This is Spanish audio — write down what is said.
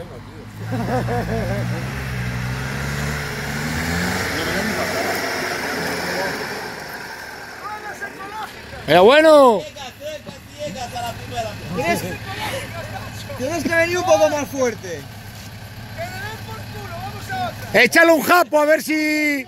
infierno, tío. Pero bueno. Tienes, tienes que venir un poco más fuerte. Échale un japo a ver si...